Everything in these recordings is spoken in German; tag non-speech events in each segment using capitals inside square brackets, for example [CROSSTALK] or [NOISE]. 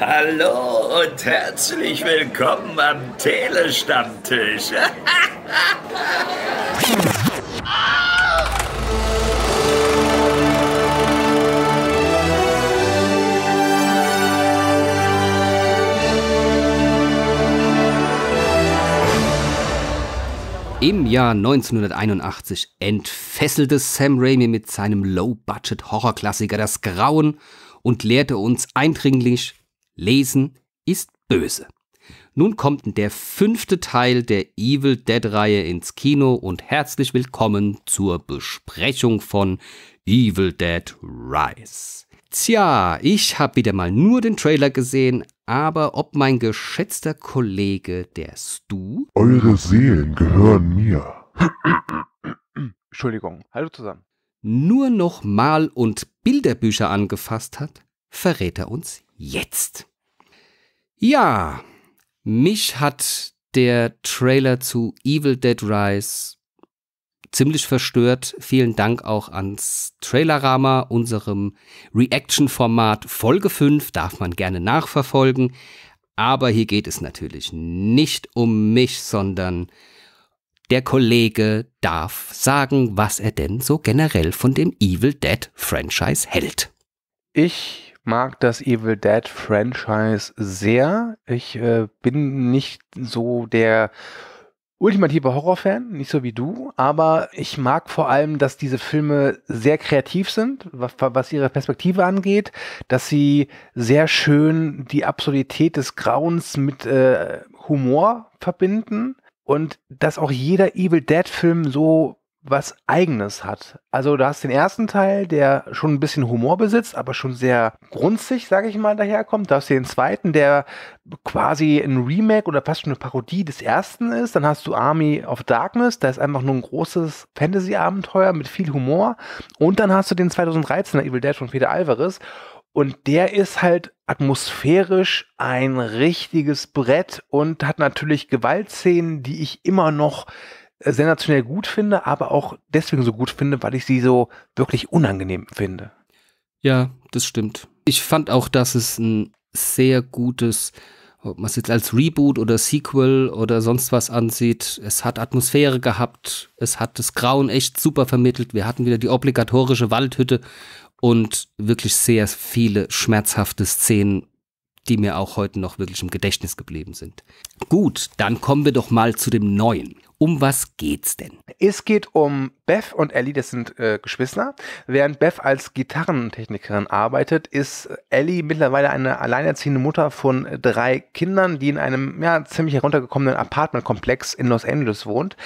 Hallo und herzlich willkommen am Telestammtisch. [LAUGHS] Im Jahr 1981 entfesselte Sam Raimi mit seinem Low-Budget-Horrorklassiker Das Grauen und lehrte uns eindringlich, Lesen ist böse. Nun kommt der fünfte Teil der Evil Dead-Reihe ins Kino und herzlich willkommen zur Besprechung von Evil Dead Rise. Tja, ich habe wieder mal nur den Trailer gesehen, aber ob mein geschätzter Kollege, der Stu, Eure Seelen gehören mir. Entschuldigung. Hallo zusammen. Nur noch Mal- und Bilderbücher angefasst hat, verrät er uns jetzt. Ja, mich hat der Trailer zu Evil Dead Rise ziemlich verstört. Vielen Dank auch ans Trailerama, unserem Reaction-Format Folge 5, darf man gerne nachverfolgen. Aber hier geht es natürlich nicht um mich, sondern der Kollege darf sagen, was er denn so generell von dem Evil Dead Franchise hält. Ich mag das Evil Dead Franchise sehr. Ich äh, bin nicht so der ultimative Horrorfan, nicht so wie du, aber ich mag vor allem, dass diese Filme sehr kreativ sind, was, was ihre Perspektive angeht, dass sie sehr schön die Absurdität des Grauens mit äh, Humor verbinden und dass auch jeder Evil Dead Film so was eigenes hat. Also du hast den ersten Teil, der schon ein bisschen Humor besitzt, aber schon sehr grunzig, sage ich mal, daherkommt. Da hast du den zweiten, der quasi ein Remake oder fast schon eine Parodie des ersten ist. Dann hast du Army of Darkness, da ist einfach nur ein großes Fantasy-Abenteuer mit viel Humor. Und dann hast du den 2013er Evil Dead von Peter Alvarez. Und der ist halt atmosphärisch ein richtiges Brett und hat natürlich Gewaltszenen, die ich immer noch äh, sensationell gut finde, aber auch deswegen so gut finde, weil ich sie so wirklich unangenehm finde. Ja, das stimmt. Ich fand auch, dass es ein sehr gutes, ob man es jetzt als Reboot oder Sequel oder sonst was ansieht, es hat Atmosphäre gehabt, es hat das Grauen echt super vermittelt. Wir hatten wieder die obligatorische Waldhütte und wirklich sehr viele schmerzhafte Szenen, die mir auch heute noch wirklich im Gedächtnis geblieben sind. Gut, dann kommen wir doch mal zu dem Neuen. Um was geht's denn? Es geht um Beth und Ellie, das sind äh, Geschwister. Während Beth als Gitarrentechnikerin arbeitet, ist Ellie mittlerweile eine alleinerziehende Mutter von drei Kindern, die in einem ja, ziemlich heruntergekommenen Apartmentkomplex in Los Angeles wohnt.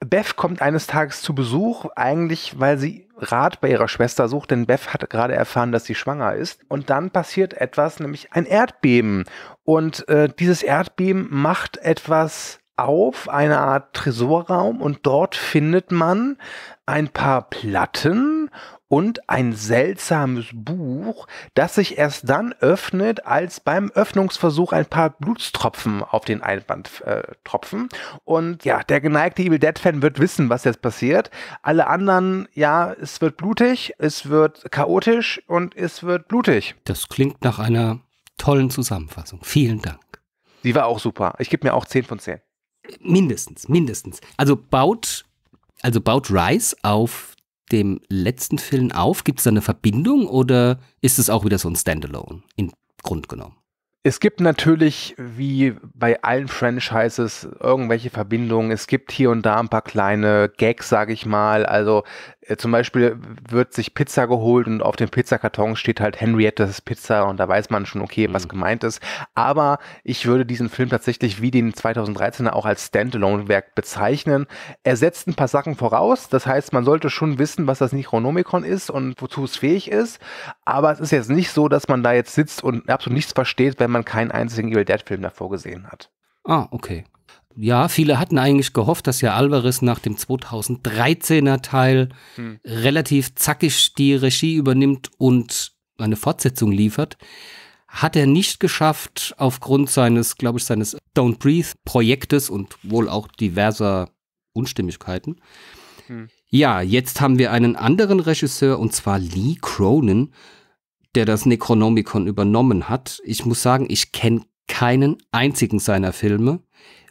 Beth kommt eines Tages zu Besuch, eigentlich weil sie Rat bei ihrer Schwester sucht, denn Beth hat gerade erfahren, dass sie schwanger ist. Und dann passiert etwas, nämlich ein Erdbeben. Und äh, dieses Erdbeben macht etwas auf, eine Art Tresorraum. Und dort findet man ein paar Platten und ein seltsames Buch, das sich erst dann öffnet, als beim Öffnungsversuch ein paar Blutstropfen auf den Einband äh, tropfen. Und ja, der geneigte Evil Dead-Fan wird wissen, was jetzt passiert. Alle anderen, ja, es wird blutig, es wird chaotisch und es wird blutig. Das klingt nach einer tollen Zusammenfassung. Vielen Dank. Sie war auch super. Ich gebe mir auch 10 von 10. Mindestens, mindestens. Also baut, also baut Rise auf dem letzten Film auf? Gibt es da eine Verbindung oder ist es auch wieder so ein Standalone in Grund genommen? Es gibt natürlich, wie bei allen Franchises, irgendwelche Verbindungen. Es gibt hier und da ein paar kleine Gags, sage ich mal. Also äh, zum Beispiel wird sich Pizza geholt und auf dem Pizzakarton steht halt Henriettes Pizza und da weiß man schon, okay, was Mhm. gemeint ist. Aber ich würde diesen Film tatsächlich wie den 2013er auch als Standalone-Werk bezeichnen. Er setzt ein paar Sachen voraus. Das heißt, man sollte schon wissen, was das Necronomicon ist und wozu es fähig ist. Aber es ist jetzt nicht so, dass man da jetzt sitzt und absolut nichts versteht, wenn man keinen einzigen Evil Dead-Film davor gesehen hat. Ah, okay. Ja, viele hatten eigentlich gehofft, dass ja Alvarez nach dem 2013er Teil Hm. relativ zackig die Regie übernimmt und eine Fortsetzung liefert. Hat er nicht geschafft aufgrund seines, glaube ich, seines Don't Breathe Projektes und wohl auch diverser Unstimmigkeiten. Hm. Ja, jetzt haben wir einen anderen Regisseur und zwar Lee Cronin, der das Necronomicon übernommen hat. Ich muss sagen, ich kenne keinen einzigen seiner Filme.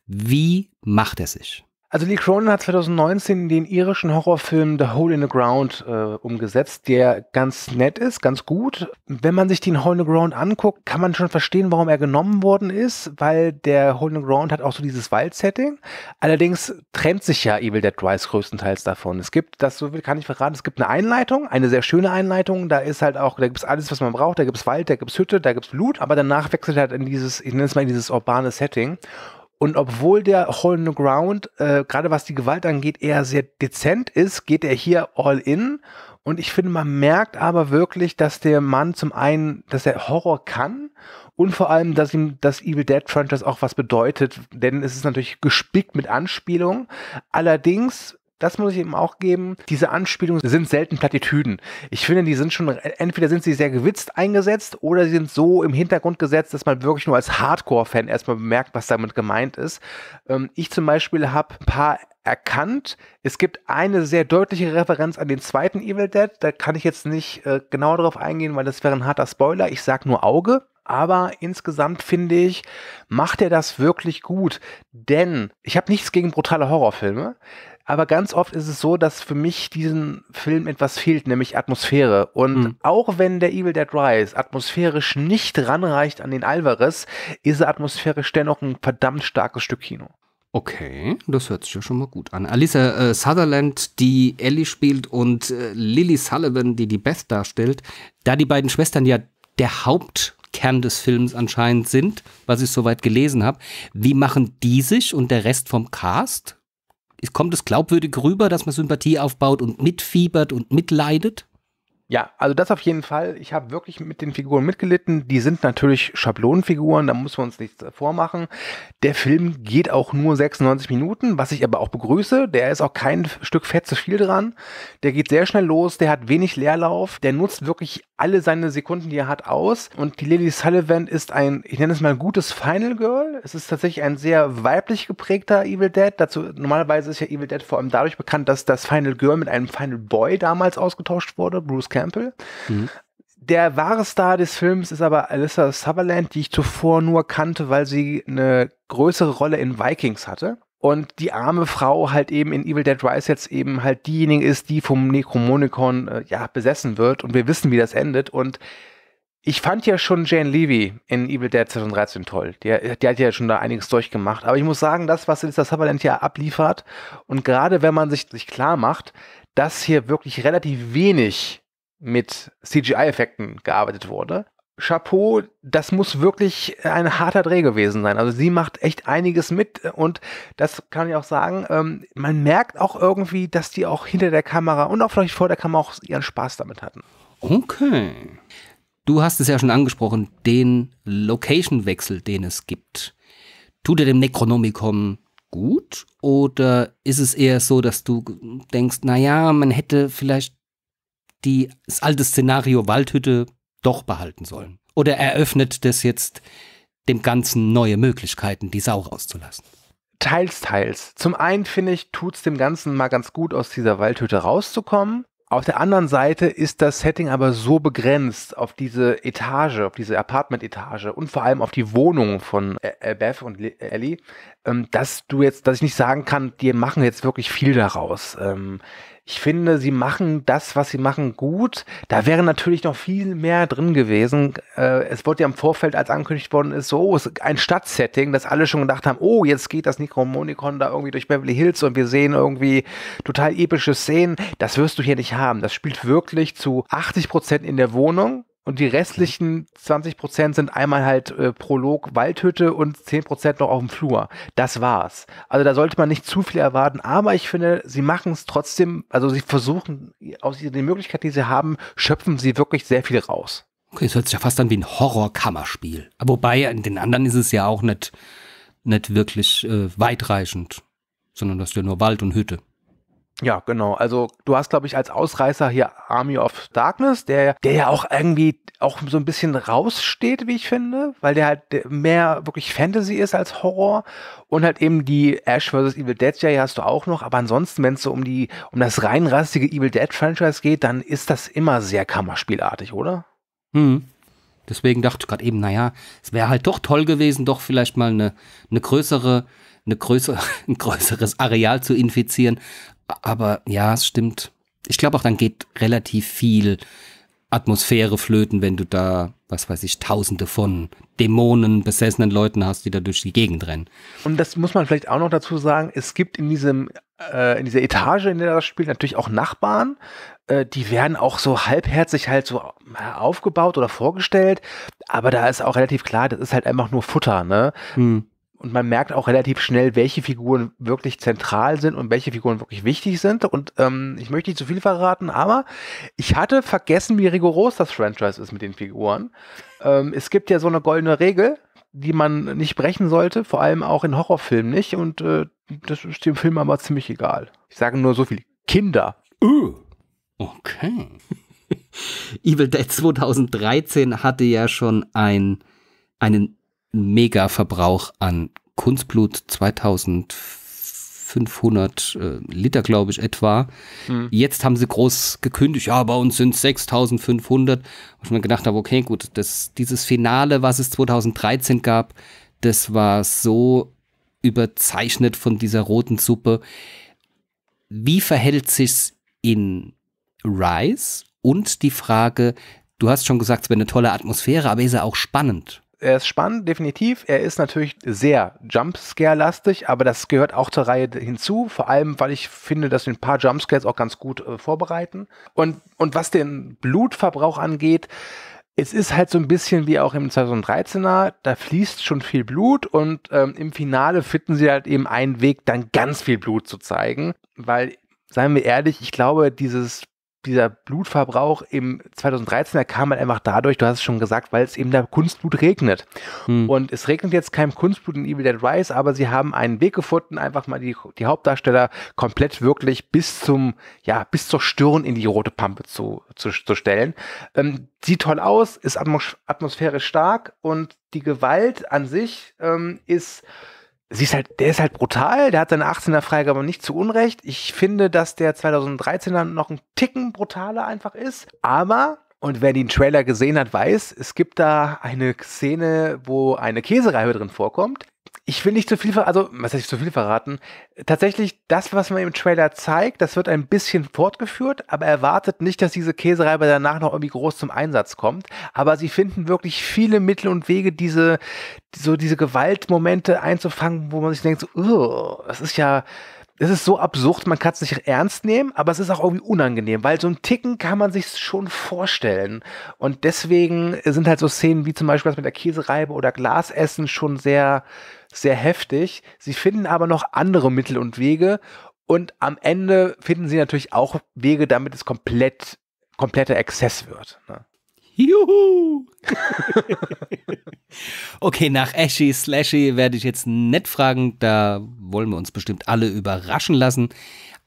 Wie macht er sich? Also Lee Cronin hat 2019 den irischen Horrorfilm The Hole in the Ground äh, umgesetzt, der ganz nett ist, ganz gut. Wenn man sich den Hole in the Ground anguckt, kann man schon verstehen, warum er genommen worden ist, weil der Hole in the Ground hat auch so dieses Waldsetting. Allerdings trennt sich ja Evil Dead Rise größtenteils davon. Es gibt, das so kann ich verraten, es gibt eine Einleitung, eine sehr schöne Einleitung. Da ist halt auch, da gibt es alles, was man braucht. Da gibt es Wald, da gibt es Hütte, da gibt es Blut, aber danach wechselt halt in dieses, ich nenne es mal in dieses urbane Setting. Und obwohl der Hole in the Ground, äh, gerade was die Gewalt angeht, eher sehr dezent ist, geht er hier all in. Und ich finde, man merkt aber wirklich, dass der Mann zum einen, dass er Horror kann und vor allem, dass ihm das Evil Dead Franchise auch was bedeutet, denn es ist natürlich gespickt mit Anspielungen. Allerdings das muss ich ihm auch geben. Diese Anspielungen sind selten Plattitüden. Ich finde, die sind schon, entweder sind sie sehr gewitzt eingesetzt oder sie sind so im Hintergrund gesetzt, dass man wirklich nur als Hardcore-Fan erstmal bemerkt, was damit gemeint ist. Ähm, ich zum Beispiel habe ein paar erkannt. Es gibt eine sehr deutliche Referenz an den zweiten Evil Dead. Da kann ich jetzt nicht äh, genauer darauf eingehen, weil das wäre ein harter Spoiler. Ich sag nur Auge. Aber insgesamt finde ich, macht er das wirklich gut. Denn ich habe nichts gegen brutale Horrorfilme. Aber ganz oft ist es so, dass für mich diesen Film etwas fehlt, nämlich Atmosphäre. Und mhm. auch wenn der Evil Dead Rise atmosphärisch nicht ranreicht an den Alvarez, ist er atmosphärisch dennoch ein verdammt starkes Stück Kino. Okay, das hört sich ja schon mal gut an. Alisa äh, Sutherland, die Ellie spielt, und äh, Lily Sullivan, die die Beth darstellt, da die beiden Schwestern ja der Hauptkern des Films anscheinend sind, was ich soweit gelesen habe, wie machen die sich und der Rest vom Cast? kommt es glaubwürdig rüber, dass man Sympathie aufbaut und mitfiebert und mitleidet? Ja, also das auf jeden Fall. Ich habe wirklich mit den Figuren mitgelitten. Die sind natürlich Schablonenfiguren, da muss man uns nichts vormachen. Der Film geht auch nur 96 Minuten, was ich aber auch begrüße. Der ist auch kein Stück Fett zu viel dran. Der geht sehr schnell los, der hat wenig Leerlauf, der nutzt wirklich alle seine Sekunden, die er hat, aus. Und die Lily Sullivan ist ein, ich nenne es mal gutes Final Girl. Es ist tatsächlich ein sehr weiblich geprägter Evil Dead. Dazu, normalerweise ist ja Evil Dead vor allem dadurch bekannt, dass das Final Girl mit einem Final Boy damals ausgetauscht wurde, Bruce Campbell. Mhm. Der wahre Star des Films ist aber Alyssa Sutherland, die ich zuvor nur kannte, weil sie eine größere Rolle in Vikings hatte. Und die arme Frau halt eben in Evil Dead Rise jetzt eben halt diejenige ist, die vom Necromonicon äh, ja besessen wird. Und wir wissen, wie das endet. Und ich fand ja schon Jane Levy in Evil Dead 2013 toll. Der, der hat ja schon da einiges durchgemacht. Aber ich muss sagen, das, was Alyssa Sutherland ja abliefert, und gerade wenn man sich, sich klar macht, dass hier wirklich relativ wenig mit CGI-Effekten gearbeitet wurde. Chapeau, das muss wirklich ein harter Dreh gewesen sein. Also sie macht echt einiges mit und das kann ich auch sagen, ähm, man merkt auch irgendwie, dass die auch hinter der Kamera und auch vielleicht vor der Kamera auch ihren Spaß damit hatten. Okay. Du hast es ja schon angesprochen, den Location-Wechsel, den es gibt. Tut er dem Necronomicon gut oder ist es eher so, dass du denkst, naja, man hätte vielleicht die, das alte Szenario Waldhütte doch behalten sollen? Oder eröffnet das jetzt dem Ganzen neue Möglichkeiten, die Sau rauszulassen? Teils, teils. Zum einen finde ich, tut es dem Ganzen mal ganz gut, aus dieser Waldhütte rauszukommen. Auf der anderen Seite ist das Setting aber so begrenzt auf diese Etage, auf diese Apartment-Etage und vor allem auf die Wohnung von äh, Beth und Ellie, ähm, dass du jetzt, dass ich nicht sagen kann, die machen jetzt wirklich viel daraus. Ähm, ich finde, sie machen das, was sie machen, gut. Da wäre natürlich noch viel mehr drin gewesen. Äh, es wurde ja im Vorfeld, als angekündigt worden ist, so ein Stadtsetting, dass alle schon gedacht haben, oh, jetzt geht das Necromonicon da irgendwie durch Beverly Hills und wir sehen irgendwie total epische Szenen. Das wirst du hier nicht haben. Das spielt wirklich zu 80 Prozent in der Wohnung und die restlichen 20 Prozent sind einmal halt äh, Prolog Waldhütte und 10 Prozent noch auf dem Flur. Das war's. Also da sollte man nicht zu viel erwarten, aber ich finde, sie machen es trotzdem, also sie versuchen, aus den Möglichkeiten, die sie haben, schöpfen sie wirklich sehr viel raus. Okay, es hört sich ja fast an wie ein Horrorkammerspiel. Wobei, in den anderen ist es ja auch nicht, nicht wirklich äh, weitreichend, sondern das ist ja nur Wald und Hütte. Ja, genau. Also du hast, glaube ich, als Ausreißer hier Army of Darkness, der, der ja auch irgendwie auch so ein bisschen raussteht, wie ich finde, weil der halt mehr wirklich Fantasy ist als Horror und halt eben die Ash vs. Evil Dead Serie hast du auch noch, aber ansonsten, wenn es so um die um das reinrassige Evil Dead Franchise geht, dann ist das immer sehr Kammerspielartig, oder? Hm. Deswegen dachte ich gerade eben, naja, es wäre halt doch toll gewesen, doch vielleicht mal eine, eine größere, eine größere, [LAUGHS] ein größeres Areal zu infizieren. Aber ja, es stimmt. Ich glaube auch, dann geht relativ viel Atmosphäre flöten, wenn du da, was weiß ich, tausende von Dämonen besessenen Leuten hast, die da durch die Gegend rennen. Und das muss man vielleicht auch noch dazu sagen, es gibt in diesem, äh, in dieser Etage, in der das spielt, natürlich auch Nachbarn. Äh, die werden auch so halbherzig halt so äh, aufgebaut oder vorgestellt. Aber da ist auch relativ klar, das ist halt einfach nur Futter, ne? Hm. Und man merkt auch relativ schnell, welche Figuren wirklich zentral sind und welche Figuren wirklich wichtig sind. Und ähm, ich möchte nicht zu viel verraten, aber ich hatte vergessen, wie rigoros das Franchise ist mit den Figuren. Ähm, es gibt ja so eine goldene Regel, die man nicht brechen sollte, vor allem auch in Horrorfilmen nicht. Und äh, das ist dem Film aber ziemlich egal. Ich sage nur so viel. Kinder. Uh. Okay. [LAUGHS] Evil Dead 2013 hatte ja schon ein, einen Mega-Verbrauch an Kunstblut 2500 äh, Liter, glaube ich, etwa. Hm. Jetzt haben sie groß gekündigt, ja, bei uns sind 6500. Und ich mir gedacht habe, okay, gut, das, dieses Finale, was es 2013 gab, das war so überzeichnet von dieser roten Suppe. Wie verhält sich's in Rise? Und die Frage, du hast schon gesagt, es wäre eine tolle Atmosphäre, aber ist er auch spannend? Er ist spannend, definitiv. Er ist natürlich sehr Jumpscare-lastig, aber das gehört auch zur Reihe hinzu. Vor allem, weil ich finde, dass wir ein paar Jumpscares auch ganz gut äh, vorbereiten. Und, und was den Blutverbrauch angeht, es ist halt so ein bisschen wie auch im 2013er, da fließt schon viel Blut und ähm, im Finale finden sie halt eben einen Weg, dann ganz viel Blut zu zeigen, weil, seien wir ehrlich, ich glaube, dieses dieser Blutverbrauch im 2013er kam halt einfach dadurch, du hast es schon gesagt, weil es eben da Kunstblut regnet. Hm. Und es regnet jetzt kein Kunstblut in Evil Dead Rise, aber sie haben einen Weg gefunden, einfach mal die, die Hauptdarsteller komplett wirklich bis zum, ja, bis zur Stirn in die rote Pampe zu, zu, zu stellen. Ähm, sieht toll aus, ist atmos atmosphärisch stark und die Gewalt an sich ähm, ist sie ist halt, der ist halt brutal, der hat seine 18er Freigabe nicht zu Unrecht. Ich finde, dass der 2013er noch ein Ticken brutaler einfach ist, aber und wer den Trailer gesehen hat, weiß, es gibt da eine Szene, wo eine Käsereibe drin vorkommt. Ich will nicht zu viel, also, was heißt zu viel verraten? Tatsächlich, das, was man im Trailer zeigt, das wird ein bisschen fortgeführt, aber erwartet nicht, dass diese Käsereibe danach noch irgendwie groß zum Einsatz kommt. Aber sie finden wirklich viele Mittel und Wege, diese, so diese Gewaltmomente einzufangen, wo man sich denkt, so, das ist ja, es ist so absurd, man kann es nicht ernst nehmen, aber es ist auch irgendwie unangenehm, weil so ein Ticken kann man sich schon vorstellen. Und deswegen sind halt so Szenen wie zum Beispiel das mit der Käsereibe oder Glasessen schon sehr, sehr heftig. Sie finden aber noch andere Mittel und Wege. Und am Ende finden sie natürlich auch Wege, damit es komplett, kompletter Exzess wird. Ne? Juhu! okay, nach Ashy Slashy werde ich jetzt nett fragen. Da wollen wir uns bestimmt alle überraschen lassen.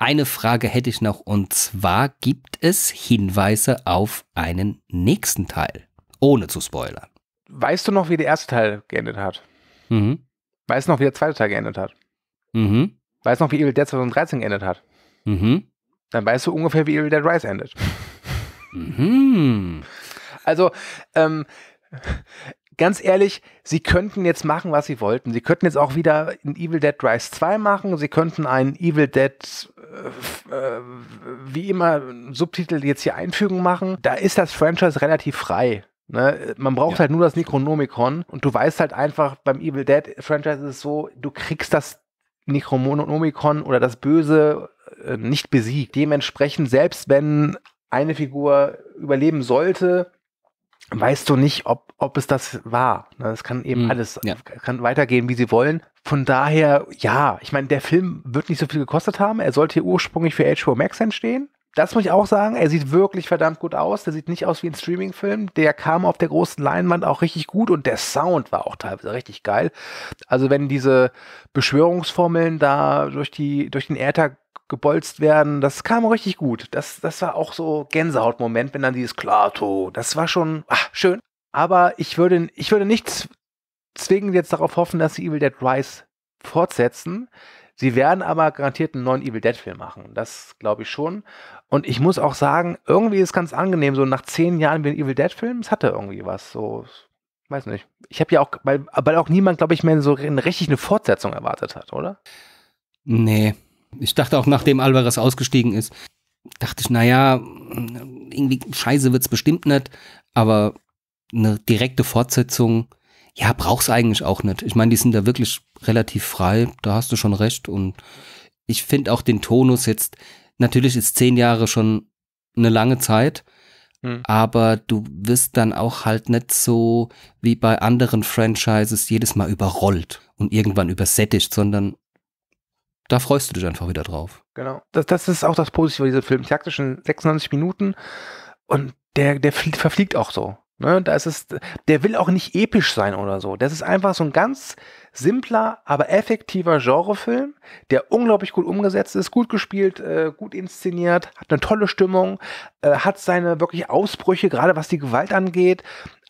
Eine Frage hätte ich noch und zwar gibt es Hinweise auf einen nächsten Teil, ohne zu spoilern. Weißt du noch, wie der erste Teil geendet hat? Mhm. Weißt du noch, wie der zweite Teil geendet hat? Mhm. Weißt du noch, wie Evil Dead 2013 geendet hat? Mhm. Dann weißt du ungefähr, wie Evil Dead Rise endet. Mhm. Also, ähm, ganz ehrlich, sie könnten jetzt machen, was sie wollten. Sie könnten jetzt auch wieder ein Evil Dead Rise 2 machen. Sie könnten einen Evil Dead, äh, äh, wie immer, Subtitel jetzt hier einfügen machen. Da ist das Franchise relativ frei. Ne? Man braucht Ja. halt nur das Necronomicon und du weißt halt einfach, beim Evil Dead Franchise ist es so, du kriegst das Necronomicon oder das Böse äh, nicht besiegt. Dementsprechend, selbst wenn eine Figur überleben sollte, weißt du nicht, ob, ob es das war. Ne, Es kann eben Hm, alles, ja. kann weitergehen, wie sie wollen. Von daher, ja, ich meine, der Film wird nicht so viel gekostet haben. Er sollte ursprünglich für HBO Max entstehen. Das muss ich auch sagen. Er sieht wirklich verdammt gut aus. Der sieht nicht aus wie ein Streaming-Film. Der kam auf der großen Leinwand auch richtig gut und der Sound war auch teilweise richtig geil. Also wenn diese Beschwörungsformeln da durch die, durch den Äther gebolzt werden, das kam richtig gut. Das, das war auch so Gänsehautmoment, wenn dann dieses Klato, das war schon ach, schön. Aber ich würde, ich würde nicht zwingend jetzt darauf hoffen, dass sie Evil Dead Rise fortsetzen. Sie werden aber garantiert einen neuen Evil Dead-Film machen. Das glaube ich schon. Und ich muss auch sagen, irgendwie ist es ganz angenehm, so nach zehn Jahren wie ein Evil Dead-Film, es hatte irgendwie was. So, weiß nicht. Ich habe ja auch, weil, weil auch niemand, glaube ich, mehr so richtig eine Fortsetzung erwartet hat, oder? Nee. Ich dachte auch, nachdem Alvarez ausgestiegen ist, dachte ich, naja, irgendwie scheiße wird's bestimmt nicht, aber eine direkte Fortsetzung, ja, brauch's eigentlich auch nicht. Ich meine, die sind da wirklich relativ frei, da hast du schon recht und ich finde auch den Tonus jetzt, natürlich ist zehn Jahre schon eine lange Zeit, hm. aber du wirst dann auch halt nicht so wie bei anderen Franchises jedes Mal überrollt und irgendwann übersättigt, sondern da freust du dich einfach wieder drauf. Genau. Das, das ist auch das Positive dieser Film. Taktischen 96 Minuten und der, der verfliegt auch so. Ne, da ist es, der will auch nicht episch sein oder so. Das ist einfach so ein ganz simpler, aber effektiver Genrefilm, der unglaublich gut umgesetzt ist, gut gespielt, äh, gut inszeniert, hat eine tolle Stimmung, äh, hat seine wirklich Ausbrüche, gerade was die Gewalt angeht.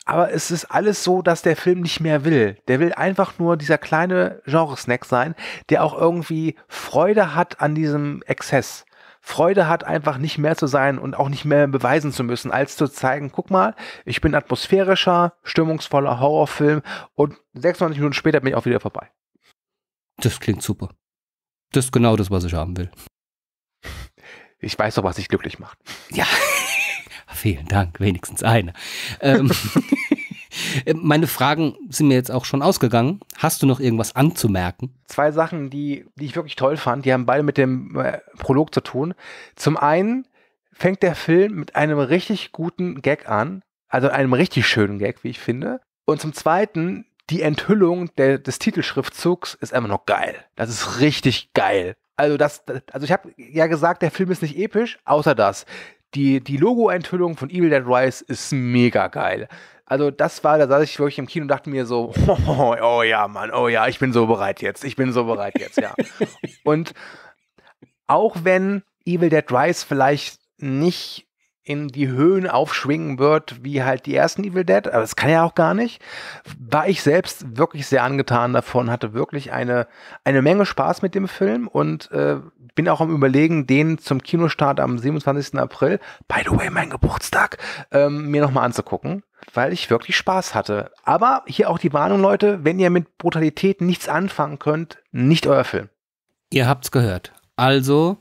Aber es ist alles so, dass der Film nicht mehr will. Der will einfach nur dieser kleine Genresnack sein, der auch irgendwie Freude hat an diesem Exzess. Freude hat, einfach nicht mehr zu sein und auch nicht mehr beweisen zu müssen, als zu zeigen, guck mal, ich bin atmosphärischer, stimmungsvoller Horrorfilm und 96 Minuten später bin ich auch wieder vorbei. Das klingt super. Das ist genau das, was ich haben will. Ich weiß doch, was dich glücklich macht. Ja, [LAUGHS] vielen Dank, wenigstens eine. ähm, Äh, [LAUGHS] meine Fragen sind mir jetzt auch schon ausgegangen. Hast du noch irgendwas anzumerken? Zwei Sachen, die, die ich wirklich toll fand, die haben beide mit dem äh, Prolog zu tun. Zum einen fängt der Film mit einem richtig guten Gag an, also einem richtig schönen Gag, wie ich finde. Und zum zweiten, die Enthüllung der, des Titelschriftzugs ist einfach noch geil. Das ist richtig geil. Also das, also ich habe ja gesagt, der Film ist nicht episch, außer das. Die, die Logo-Enthüllung von Evil Dead Rise ist mega geil. Also das war, da saß ich wirklich im Kino und dachte mir so, oh, [LAUGHS] oh, ja, Mann, oh ja, ich bin so bereit jetzt, ich bin so bereit jetzt, ja. [LAUGHS] und auch wenn Evil Dead Rise vielleicht nicht in die Höhen aufschwingen wird, wie halt die ersten Evil Dead, aber das kann ja auch gar nicht, war ich selbst wirklich sehr angetan davon, hatte wirklich eine, eine Menge Spaß mit dem Film und äh, bin auch am überlegen, den zum Kinostart am 27. April, by the way, mein Geburtstag, ähm, mir nochmal anzugucken weil ich wirklich Spaß hatte. Aber hier auch die Warnung, Leute, wenn ihr mit Brutalität nichts anfangen könnt, nicht euer Film. Ihr habt's gehört. Also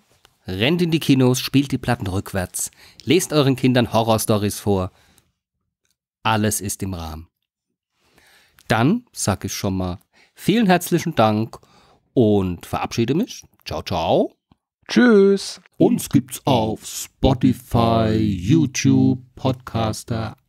rennt in die Kinos, spielt die Platten rückwärts, lest euren Kindern Horrorstories vor. Alles ist im Rahmen. Dann sag ich schon mal vielen herzlichen Dank und verabschiede mich. Ciao, ciao. Tschüss. Uns gibt's auf Spotify, YouTube, Podcaster,